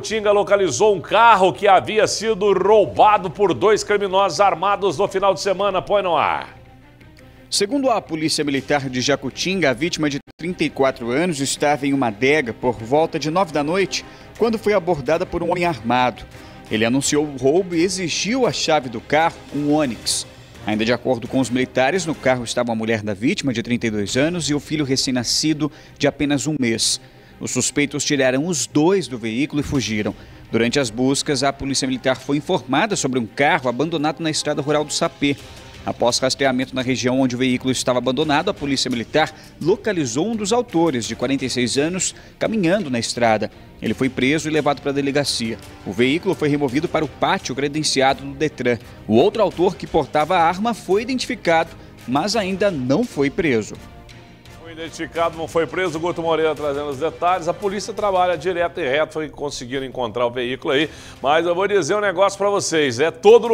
Tinga localizou um carro que havia sido roubado por dois criminosos armados no final de semana. Põe no ar. Segundo a Polícia Militar de Jacutinga, a vítima de 34 anos estava em uma adega por volta de 9 da noite, quando foi abordada por um homem armado. Ele anunciou o roubo e exigiu a chave do carro, um Onix. Ainda de acordo com os militares, no carro estava a mulher da vítima, de 32 anos, e o filho recém-nascido, de apenas um mês. Os suspeitos tiraram os dois do veículo e fugiram. Durante as buscas, a Polícia Militar foi informada sobre um carro abandonado na estrada rural do Sapê. Após rastreamento na região onde o veículo estava abandonado, a Polícia Militar localizou um dos autores, de 46 anos, caminhando na estrada. Ele foi preso e levado para a delegacia. O veículo foi removido para o pátio credenciado do Detran. O outro autor, que portava a arma, foi identificado, mas ainda não foi preso. Identificado, não foi preso. O Guto Moreira trazendo os detalhes. A polícia trabalha direto e reto, foi conseguindo encontrar o veículo aí. Mas eu vou dizer um negócio para vocês: é todo